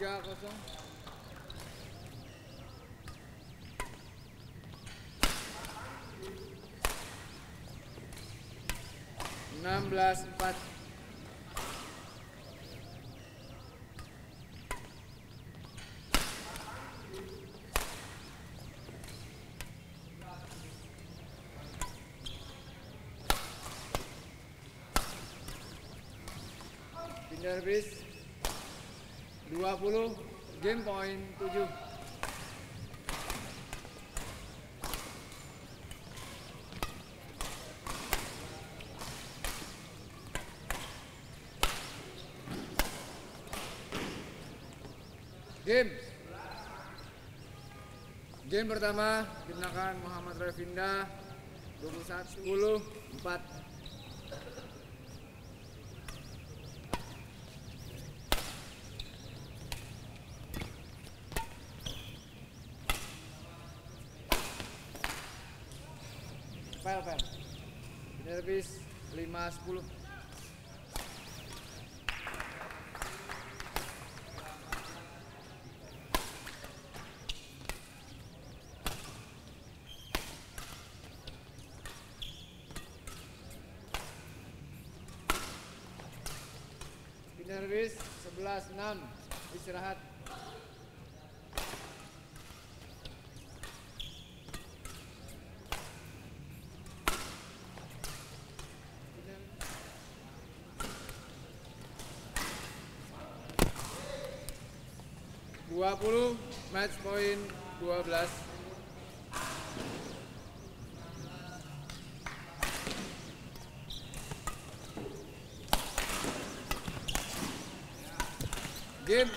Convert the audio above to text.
got what's on? 16 4 Pindah habis 20 game point 7 Game Game pertama digunakan Muhammad Revinda 21 10 4 Fail, fail. Ini habis 5 10. Habis 11 6. Istirahat. Dua puluh match point dua belas. Game